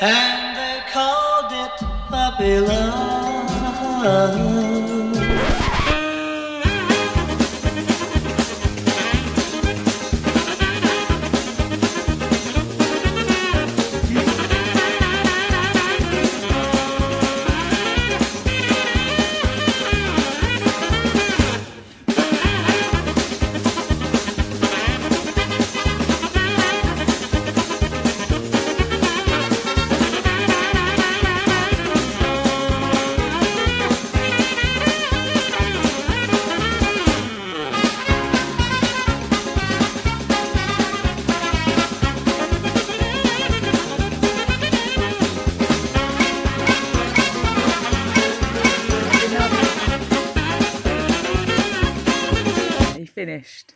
And they called it puppy love. finished.